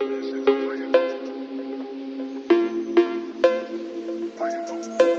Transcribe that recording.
listen to